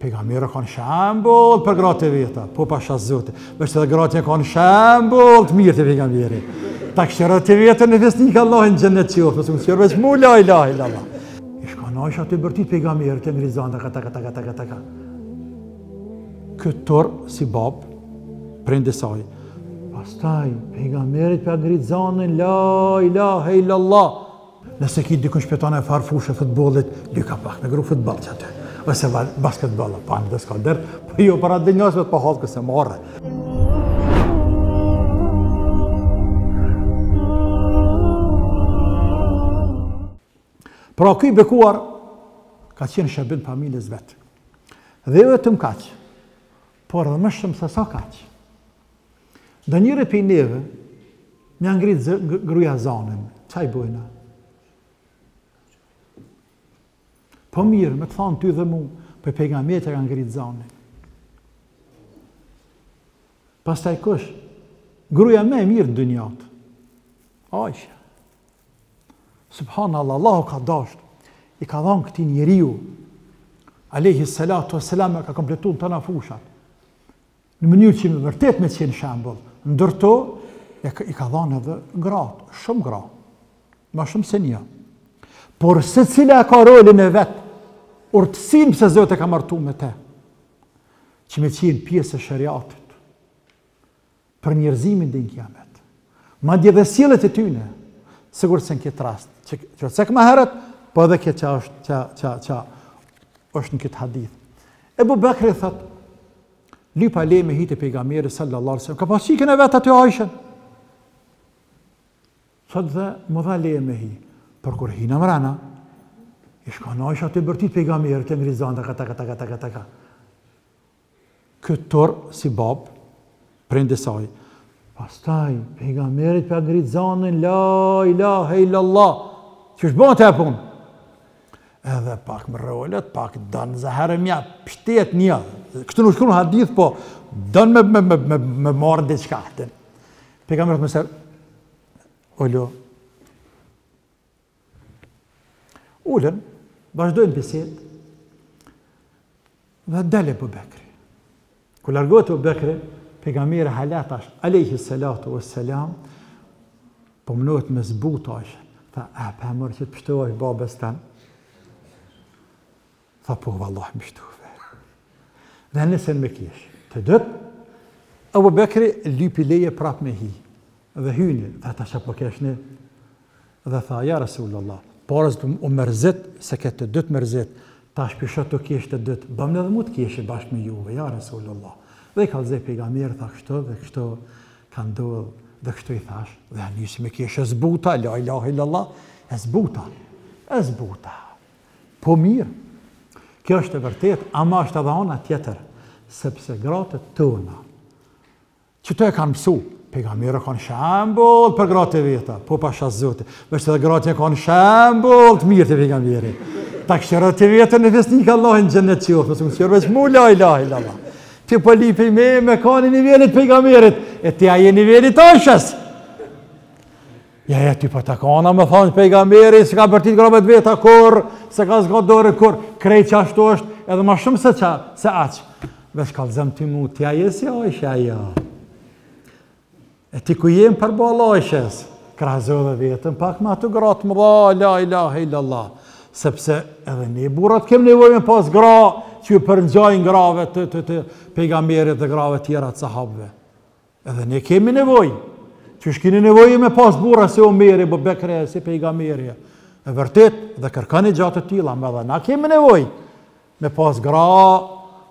Pejgamberi u kan shembull për gratë e veta, po pasha Zotin. Veç edhe gratë janë kanë shembull të mirë te pejgamberi. Tash dëshirat e veta nefsin ka Allahin xhennet ti oftë, mos qërvesh mu la ilaha illa Allah. Ish kan Aisha tu bërtit pejgamberit tu ngrit zan ta ka ta ka ta ka ta ka ta ka. Ky turp si bab prindi saj. Pastaj pejgamberit p'ja ngrit zanin la ilaha illa Allah. Nëse ki dikun n'shpi tane farë fushë futbollit, luj ka pak me gru futboll qaty. Ose basketboll, pa në deska dërë, për po jo para dynjasë me të pa hallki se marre. Pra ky i bekuar, ka qenë n'shërbim familjes vet. Dhe jo vetëm kaq, Por edhe më shumë se sa kaq. Dhe njërit prej neve, me ja ngrit gruja zanin, çka i bojna. Po mirë, me të thanë ty dhe mu, për po pejgamberit ja kanë ngritë zanin. Pastaj kush, gruja ma e mirë në dynja. Aisha. Subhanallah, Allahu ka dashtë, i ka dhanë këtij njeriu, alejhi salatu ve selam e ka kompletu në tana fushat, në mënyrë që me vërtet me qenë shembull, ndër to, i ka dhanë edhe gratë, shumë gra, ma shumë se një. Por secila e ka rolin e vet, urtësinë pse Zoti e ka martu me te, që me qenë pjesë e sheriatit. për njerëzimin deri n'kiamet. Madje dhe sjelljet e tyne, sikurse në këtë rast, që u cek ma herët, po edhe kjo që është që që që është në këtë hadith. Ebu Bekri thot, lypa leje me hi te pejgamberi sallallahu alaihi wasallam, ka pas çikën e vet aty Aishën. Thot dhe më dha leje me hi, por kur hina mrena, ish kon Aisha tu bërtit pejgamberit tu ngrit zan ta ta ta ta ta ta. Ky turp si bab prindi saj. Pastaj pejgamberit p'ja ngrit zanin la ilahe illallah. Qysh bën atë punë? Edhe pak më rolet, pak don zaher me ja pshtet një. Kështu nuk shkrun n'hadith, po don me me me me, me marr diçka atë. Pejgamberi më tha ulu, Ulen, vazhdojnë bisedën, dhe del Ebu Bekri. Kur largohet Ebu Bekri, pejgamberi halat ashtë, alejhi salatu ve selam, po mënohet me zbut Aishen, tha, a e pe more që të pështova prej babës tan. Tha po vallah më shpëtove. Dhe nisën me kesh të dytë, Abu Bekri lypi leje prap me hi. Dhe hyni, dhe pa që po keshin. Dhe tha, ja Rasulullah, parës të u mërzit, se ishit të dytë mërzit, tash po ju shoh tu kesh të dytë, bëmni edhe mu të keshi bashkë me juve, ja Rasulullah. Dhe i kallëzoi pejgamberi, tha kështu dhe kështu, ka ndodhë, dhe kështu i thash, dhe ajo nisi me kesh e zbuta, la ilahe illallah, e zbuta, e zbuta. Po mirë, kjo është e vërtet, ama është edhe ana tjetër, sepse gratë tona, qeto e kanë mësu, Pejgamberi kanë shembull për gratë e veta, po pasha Zotin, veç edhe gratë janë kanë shembull të mirë te pejgamberi. Ta kështjera të veta në vesnik Allah në xhennet që ofë, nësë më mu la ilahe illallah. Ti po lyp prej meje me kanë në nivel të pejgamberit, e ti a je në nivel të Ajshes. Ja, ja, ty po ta kona me thanë pejgamberi, s'u ka bërtit grave t'veta kurrë, s'e ka zgat dorën kurrë, krejt qashtu është, edhe ma shumë se qa, se aq. Veç kallëzom ti mu, ti a je si Ajshe ajo. E ti ku je përballë Ajshes, krahasoje edhe veten pak me ato gratë e mëdha, la ilahe illallah. Sepse edhe ne burrat kem nevojë me pas gra, që ju përngjajnë grave të, të, të, të pejgamberit dhe grave tjera të sahabëve. Edhe ne kemi nevojë. Qysh keni nevojë me pas burra si Omeri, Abu Bekri, si pejgamberi. E vërtet, dhe kërkoni gjëra të tilla, ama edhe na kemi nevojë me pas gra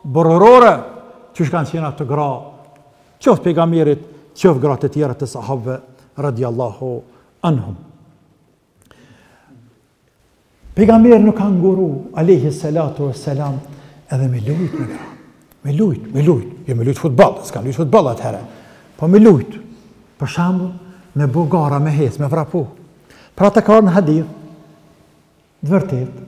burrërore, qysh kanë qenë ato gra, qoftë të pejgamberit, qoftë gra të tjera të sahabëve radiallahu anhum. Pejgamberi nuk ka nguru, alayhi salatu wassalam, edhe me lujt me gra. Me lujt, me lujt, jo me lujt futboll, s'ka lujt futboll atëherë. Po me lujt. Për shembull, me bo gara, me hec, me vrapu. Për ata ka ardh në hadith të vërtetë.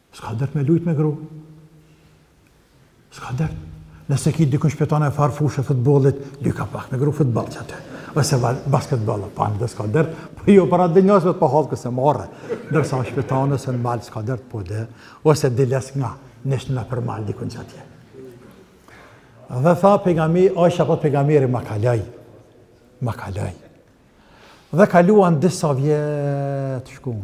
S'ka dert me lujt me gru. S'ka dert. Nëse ki dikun n'shpi tane farë fushe futbollit, luj ka pak me gru futboll qaty. Ose basketboll, pa de s'ka dert, po jo para njerëzve me të pa hallku se marre. Ndërsa n'shpi tane ose në mal, s'ka dert, po de. Ose dhe les nga, nështë nëpër mal dikun qaty. Dhe tha pegami, është apo pejgamberi ma kalaj. Ma kalaj. Dhe kaluan disa vjet, shkun.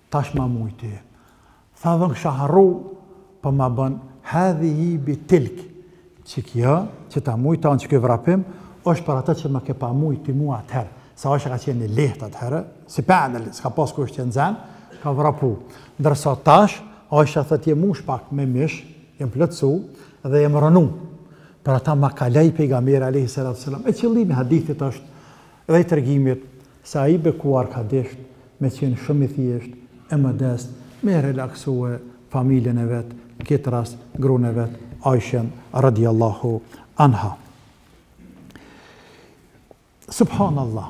Tash ma mujti. Tha dhe unë kisha harru, po ma bën hadhihi bi tilk. Qikjo, që ta mujta në qiky vrapim, është për atë që më ke pas mujt ti mua atëherë. Se Ajshja ka qenë e lehtë atëherë, si pendël, s'ka pas kush e nxen, ka vrapu. Ndërsa tash, Ajshja thotë jem mush pak me mish, jem plotësu dhe jem rënu. Për ata ma kalaj pejgamberi a.s. E qëllimi i hadithit është Dhe i tregimit se ai bekuar ka dasht me qenë shumë i thjeshtë e modest me e relaksue familjen e vet, në ketë rast grunë e vet Ajshen radijallahu anha. Subhanallah.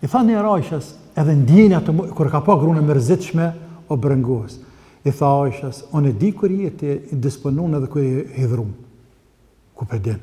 I tha njëherë Ajshes edhe ndjenjat kur e ka pa grunë e mërzitshme e brengos. I tha Ajshes, unë e di kur je ti e disponun edhe kur je e hidhnun. Ku po e din?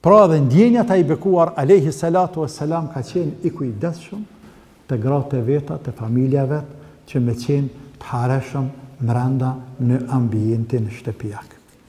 Pra edhe ndjenjat ai i bekuar alejhi salatu ve selam ka qenë i kujdesshëm te gratë e veta, te familja e vet, që me qenë të hareshëm mrenda në ambientin shtëpijak.